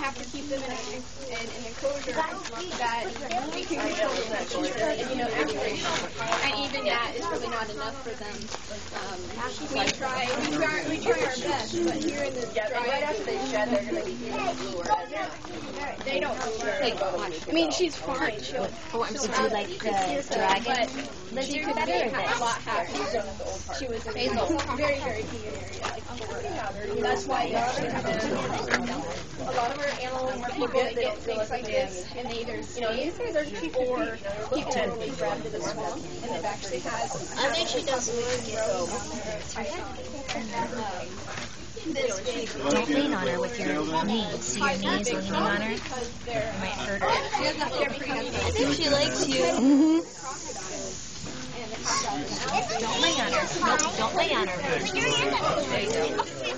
have to keep them in, a, in an enclosure that we can control the temperature and you know everything. And even that is really not enough for them. Um, we try, we try, we try our best, but here in the Right dry, after they shed, they're going to be even bluer. they don't. Like, I mean, she's fine. She'll. Oh, I'm so like the dragon. But she could better be or a lot happier. She was in a very, very humid area. Like, that's why you actually have to. A lot of our animals, people they get things like this, and they either sneeze or keep totally dropped in the swamp, and it actually has. I think she does Don't lean on her with your knees. See your knees leaning on her? Because Might hurt um, her. I think she likes you. Mm-hmm. Don't lay on her. No, don't lay on her. Put your hand up. There you go.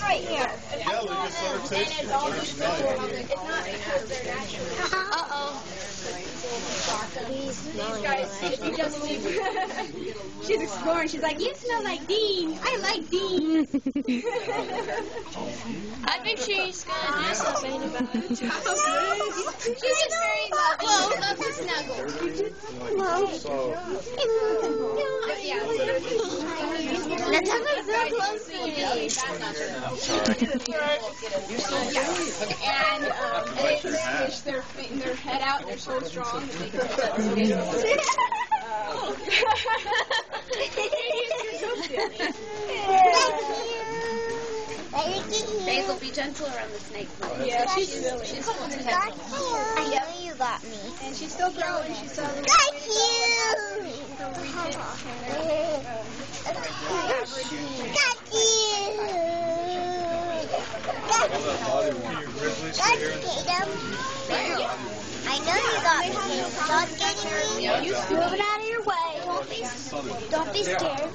Don't move. Put your hand right here. Yeah, we just let her taste it. It's not because they're natural. Uh-oh. These guys, if you just leave, she's exploring. She's like, you smell like Dean. I like Dean. I think she's gonna do something about it. She's just very lovely. She loves to snuggle. So, But yeah, so Let's have a real close to and they push their and their head out. They're so strong that they. Basil, be gentle around the snake. Yeah, she's really. She's full of. I know you got me. And she's still growing. She's still. Got you. I know you got me. Stop getting me. Move it out of your way. Don't be, don't be scared.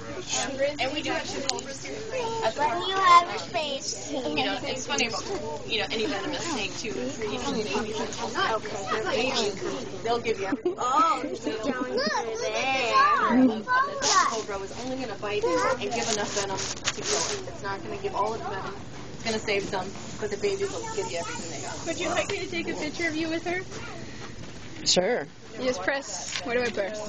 And we do have some cobras here. Letting you have your. You know, it's funny about, you know, any venomous snake too. is, You know, babies not. They're babies. They'll give you everything. Oh, oh Look, This cobra was only going to bite and give enough venom to kill it. It's not going to give all its venom. It's going to save some, but the babies will give you everything they got. Would you like me to take a picture of you with her? Sure. You just press. Where do I press?